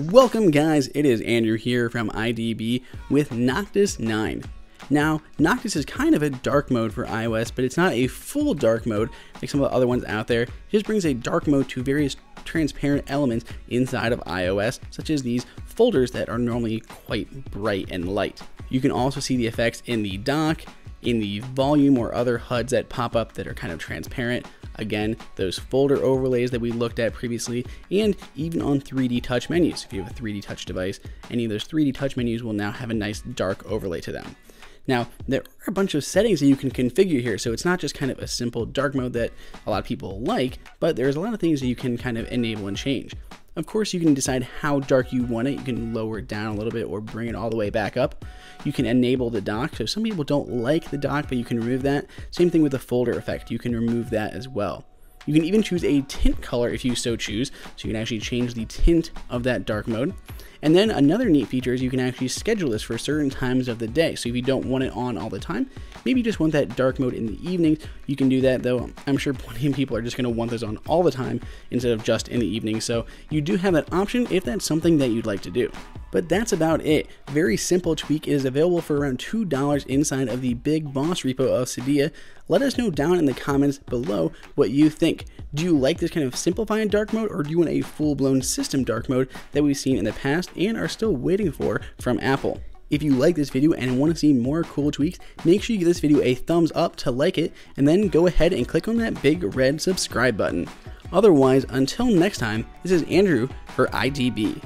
Welcome guys, it is Andrew here from IDB with Noctis 9. Now, Noctis is kind of a dark mode for iOS, but it's not a full dark mode like some of the other ones out there. It just brings a dark mode to various transparent elements inside of iOS, such as these folders that are normally quite bright and light. You can also see the effects in the dock, in the volume or other HUDs that pop up that are kind of transparent. Again, those folder overlays that we looked at previously, and even on 3D touch menus. If you have a 3D touch device, any of those 3D touch menus will now have a nice dark overlay to them. Now, there are a bunch of settings that you can configure here, so it's not just kind of a simple dark mode that a lot of people like, but there's a lot of things that you can kind of enable and change. Of course, you can decide how dark you want it. You can lower it down a little bit or bring it all the way back up. You can enable the dock. So some people don't like the dock, but you can remove that. Same thing with the folder effect. You can remove that as well. You can even choose a tint color if you so choose, so you can actually change the tint of that dark mode. And then another neat feature is you can actually schedule this for certain times of the day. So if you don't want it on all the time, maybe you just want that dark mode in the evening, you can do that though. I'm sure plenty of people are just gonna want this on all the time instead of just in the evening. So you do have that option if that's something that you'd like to do. But that's about it. Very simple tweak. It is available for around $2 inside of the Big Boss repo of Cydia. Let us know down in the comments below what you think. Do you like this kind of simplified dark mode or do you want a full-blown system dark mode that we've seen in the past and are still waiting for from Apple? If you like this video and want to see more cool tweaks, make sure you give this video a thumbs up to like it, and then go ahead and click on that big red subscribe button. Otherwise, until next time, this is Andrew for IDB.